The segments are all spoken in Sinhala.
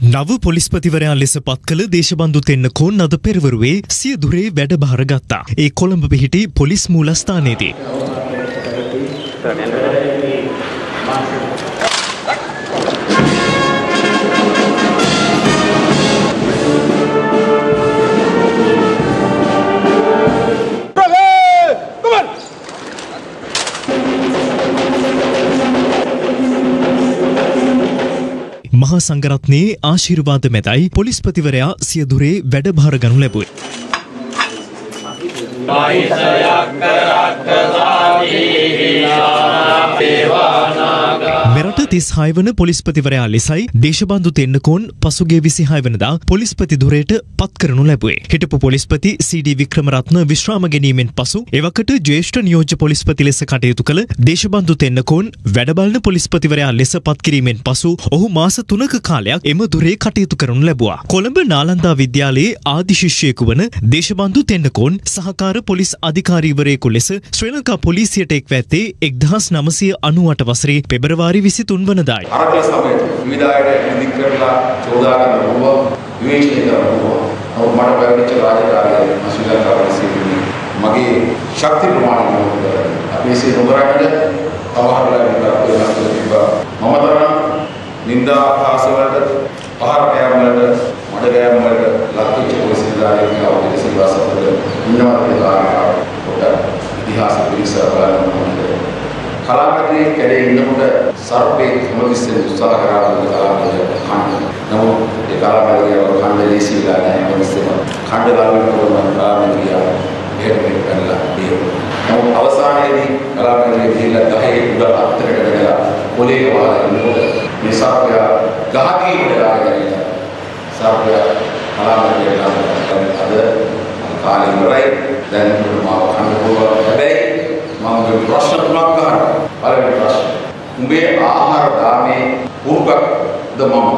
නව පොලිස්පතිවරයා ලෙස පත් කළ දේශබන්දු තෙන්න කොන් අද පෙරවරුවේ සිය දුරේ වැඩ භාරගත්තා. ඒ කොළඹ පිහිටි පොලිස් මූලස්ථානයේදී. මහා සංගරත්නයේ ආශිර්වාද මැදයි පොලිස්පතිවරයා සිය දුරේ වැඩභාර ගනු ලැබුවේ. තිස්හාය වන පොලිස්පතිවරයා ලෙසයි දේශබන්දු තෙන්නකෝන් පසුගේ විසිහාය වනදා පොලිස්පති දුරයට පත් කරනු ලැබුවේ. හිටපු පොලිස්පති සීඩී වික්‍රමරත්න විශ්‍රාම ගැනීමෙන් පසු එවකට ජේෂ්ඨ නියෝජ්‍ය පොලිස්පති ලෙස කටයුතු කළ දේශබන්දු තෙන්නකෝන් වැඩබලන පොලිස්පතිවරයා ලෙස පත් කිරීමෙන් පසු ඔහු මාස තුනක කාලයක් එම දුරේ කටයුතු කරනු ලැබුවා. කොළඹ නාලන්දා විද්‍යාලයේ ආදි ශිෂ්‍යයෙකු වන දේශබන්දු තෙන්නකෝන් සහකාර පොලිස් අධිකාරීවරයෙකු ලෙස ශ්‍රී ලංකා පොලිසියට එක්ව ඇත්තේ එක්දහස් නමසය අනුවට වසරේ පෙබරවාරි විසි තුන් වනදායි. අරකල සමයට විවිධායට ඉදිරි කරලා චෝදා කරන බව විවේචනය කරන බව. නමුත් මට පැවතිච්ච රාජකාරිය ශ්‍රී ලංකාවේ සිටින්නේ මගේ ශක්ති ප්‍රමාණය මොකද අපේ සිය නොකරකට තවහරලා විතරක් වෙනස් කරලා තිබ්බා. මම තරම් නිന്ദා ආස වලට පහර පෑම් වලට මඩ ගෑම් වලට ලක් වෙච්ච පොලිස් නිලධාරියෙක් අවුරුදු සිල්වා සතර ඉන්නවා කියලා ආකාරයට පොඩ්ඩක් ඉතිහාස පිරිස බලන්න ඕනේ. කලාපතියේ කැලේ ඉන්නකොට සර්පේ හැමතිස්සෙම උත්සාහ කරා වුණ කලාපතිය කන්න. නමුත් ඒ කලාපතිය කන්න ලේසි වෙලා නැහැ හැමතිස්සෙම. කන්න ළඟට කරන කලාපතිය එහෙට මෙහෙට කරලා ඒ. නමුත් අවසානයේදී කලාපතිය ගිහිල්ලා ගහේ උඩ අත්තරකට ගලා පොලේ වහලා ඉන්නකොට මේ සර්පයා ගහකින් උඩලාගෙන ඉන්න. සර්පයා කලාපතිය ළඟට අද කාලේ ඉවරයි. දැන් උඩ මාව කන්න පුළුවන්. හැබැයි මම ප්‍රශ්න තුනක් අහනවා. පළවෙනි ප්‍රශ්න. උඹේ ආහාර දාමේ පුරුකක්ද මම?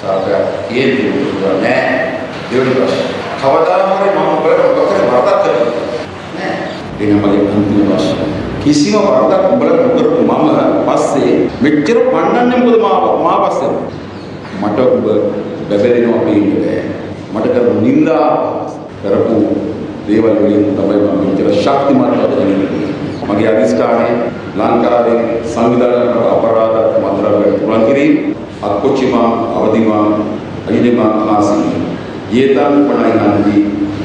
සාර්ථක කීයේදී උත්තර නෑ. දෙවෙනි ප්‍රශ්න. කවදා හරි මම ඔබට ඔබට වරදක් කරනවා. නෑ. ඒක මගේ අන්තිම ප්‍රශ්න. කිසිම වරදක් උඹට නොකරපු මම පස්සේ මෙච්චර පන්නන්නේ මොකද මාව මා පස්සේ? මට ඔබ බැබලෙනවා පේන්නේ මට කරපු නිന്ദා කරපු දේවල් වලින් තමයි මම මෙච්චර ශක්තිමත් වෙන්නේ. මගේ අධිෂ්ඨානය ලංකාවේ සංවිධානය කරන අපරාධ මන්ත්‍රාලය පුරන් කිරීම අක්කොච්චිමා අවදිමා අයිදමා ආසී යේතන් පණයි නන්දි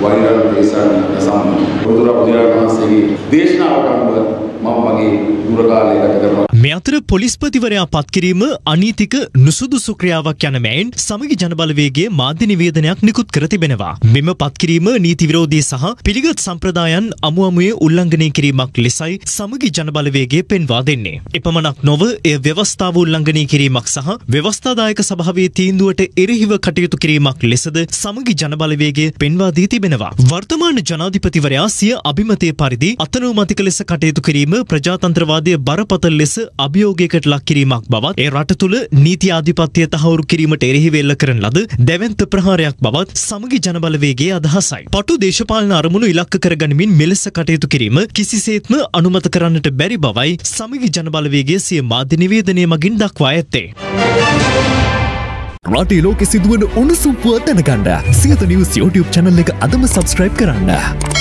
වෛරල් දේශන් සම්ම බුදුර බුදුරජාණන් වහන්සේගේ දේශනාවට අනුව මම මගේ දුර කාලය ගත කරනවා. මේ අතර පොලිස්පතිවරයා පත්කිරීම අනීතික නුසුදුසු ක්‍රියාවක් යන මැයින් සමගි ජනබලවේගේ මාධ්‍ය නිවේදනයක් නිකුත් කර තිබෙනවා. මෙම පත්කිරීම නීති විරෝධී සහ පිළිගත් සම්ප්‍රදායන් අමු අමුවේ උල්ලංඝනය කිරීමක් ලෙසයි සමගි ජනබලවේගේ පෙන්වා දෙන්නේ. එපමණක් නොව එය ව්‍යවස්ථාව උල්ලංඝනය කිරීමක් සහ ව්‍යවස්ථාදායක සභාවේ තීන්දුවට එරෙහිව කටයුතු කිරීමක් ලෙසද සමගි ජනබලවේගේ පෙන්වා දී තිබෙනවා. වර්තමාන ජනාධිපතිවරයා සිය අභිමතය පරිදි අතනෝමතික ලෙස කටයුතු කිරීම ප්‍රජාතන්ත්‍රවාදය බරපතල ලෙස අභියෝගයකට ලක් කිරීමක් බවත් ඒ රට තුළ නීති ආධිපත්‍යය තහවුරු කිරීමට එරෙහි වෙල්ල කරන ලද දැවැන්ත ප්‍රහාරයක් බවත් සමගි ජනබලවේගේ අදහසයි. පටු දේශපාලන අරමුණු ඉලක්ක කරගනිමින් මෙලෙස කටයුතු කිරීම කිසිසේත්ම අනුමත කරන්නට බැරි බවයි සමගි ජනබලවේගේ සිය මාධ්‍ය නිවේදනය මගින් දක්වා ඇත්තේ. රටේ ලෝකෙ සිදුවන උණුසුම් පුවත් දැනගන්න සියත නිවස් YouTube channel එක අදම subscribe කරන්න.